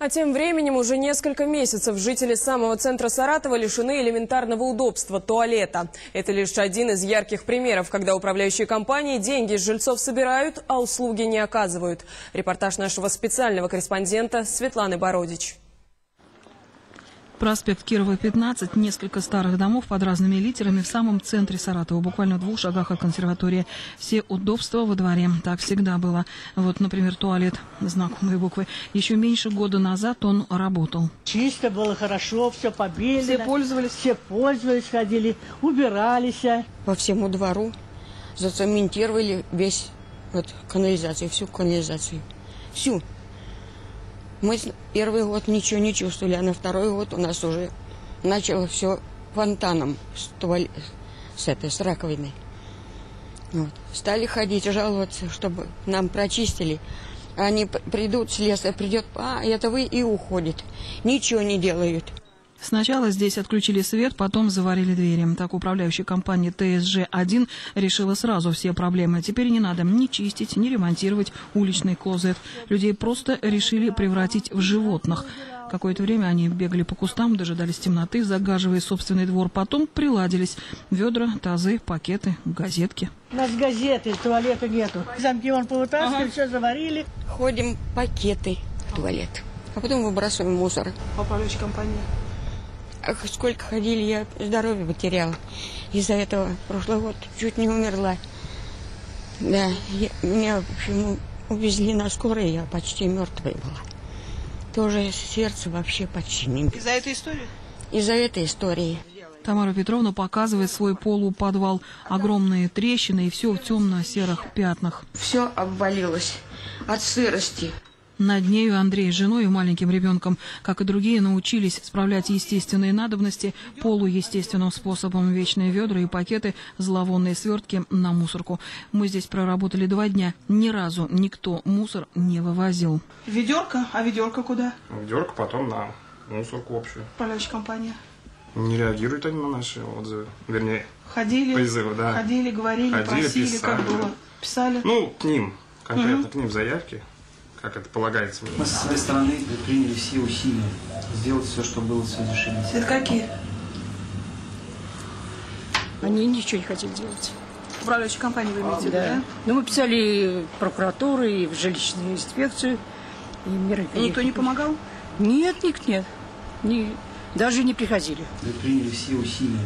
А тем временем уже несколько месяцев жители самого центра Саратова лишены элементарного удобства – туалета. Это лишь один из ярких примеров, когда управляющие компании деньги с жильцов собирают, а услуги не оказывают. Репортаж нашего специального корреспондента Светланы Бородич. Проспект Кирова, 15, несколько старых домов под разными литерами в самом центре Саратова, буквально в двух шагах от консерватории. Все удобства во дворе. Так всегда было. Вот, например, туалет, знакомые буквы. Еще меньше года назад он работал. Чисто было хорошо, все побелено. Все пользовались? Все пользовались, ходили, убирались. По всему двору зацементировали весь вот, канализацию, всю канализацию. Всю. Мы первый год ничего не чувствовали, а на второй год у нас уже начало все фонтаном с, туалет, с этой, с раковиной. Вот. Стали ходить, жаловаться, чтобы нам прочистили. Они придут, слесарь придет, а, это вы, и уходит. Ничего не делают. Сначала здесь отключили свет, потом заварили двери. Так управляющая компания ТСЖ-1 решила сразу все проблемы. Теперь не надо ни чистить, ни ремонтировать уличный клозет. Людей просто решили превратить в животных. Какое-то время они бегали по кустам, дожидались темноты, загаживая собственный двор. Потом приладились. Ведра, тазы, пакеты, газетки. У нас газеты, туалета нету. Замки вон повытаскивали, ага. все заварили. Ходим пакеты в туалет, а потом выбрасываем мусор. Управляющая компания? Ах, сколько ходили, я здоровье потеряла. Из-за этого прошлый год чуть не умерла. Да, я, меня, в общем, увезли на скорой, я почти мертвая была. Тоже сердце вообще почти не... Из-за этой истории? Из-за этой истории. Тамара Петровна показывает свой полуподвал. Огромные трещины и все в темно-серых пятнах. Все обвалилось от сырости. Над нею Андрей с женой и маленьким ребенком, как и другие, научились справлять естественные надобности полуестественным способом. Вечные ведра и пакеты, зловонные свертки на мусорку. Мы здесь проработали два дня. Ни разу никто мусор не вывозил. Ведерко? А ведерко куда? Ведерко потом на мусорку общую. Управляющая компания. Не реагируют они на наши отзывы. Вернее, ходили, призывы, да. Ходили, говорили, ходили, просили, писали, как было. Писали? Ну, к ним. Конкретно угу. к ним в заявке как это полагается. Мы со своей стороны предприняли все усилия сделать все, что было совершено. Это какие? Они ничего не хотели делать. Управляющая компания вы имеете, да? да? Ну, мы писали в прокуратуру и в жилищную инспекцию. И меры и никто не помогал? Нет, никто нет. Не, даже не приходили. Предприняли все усилия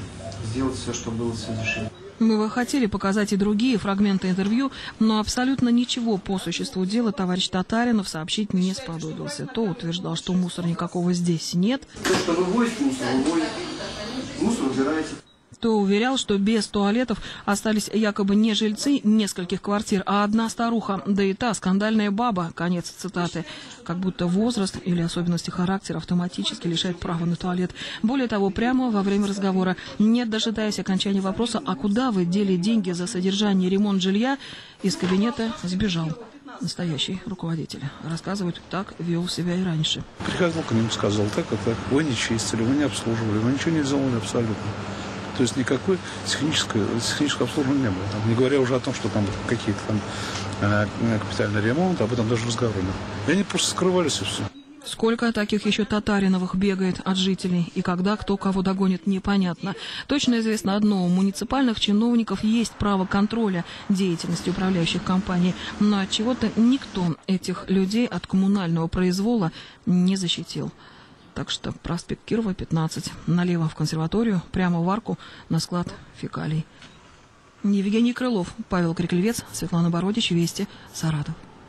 сделать все, что было совершено. Мы бы хотели показать и другие фрагменты интервью, но абсолютно ничего по существу дела товарищ Татаринов сообщить не сподобился. То утверждал, что мусора никакого здесь нет. Мусор, убираете то уверял, что без туалетов остались якобы не жильцы нескольких квартир, а одна старуха, да и та скандальная баба, конец цитаты. Как будто возраст или особенности характера автоматически лишает права на туалет. Более того, прямо во время разговора, не дожидаясь окончания вопроса, а куда вы дели деньги за содержание и ремонт жилья, из кабинета сбежал настоящий руководитель. Рассказывают, так вел себя и раньше. Приходил к ним, сказал, так и так, вы не чистили, вы не обслуживали, вы ничего не сделали абсолютно. То есть никакой технического, технического обслуживания не было. Там, не говоря уже о том, что там какие-то там э, капитальные ремонты, об этом даже разговора нет. И они просто скрывались и все. Сколько таких еще Татариновых бегает от жителей, и когда кто кого догонит, непонятно. Точно известно одно, у муниципальных чиновников есть право контроля деятельности управляющих компаний, но от чего-то никто этих людей от коммунального произвола не защитил. Так что проспект Кирова, 15. Налево в консерваторию, прямо в арку на склад фекалий. Евгений Крылов, Павел Криклевец, Светлана Бородич, Вести, Саратов.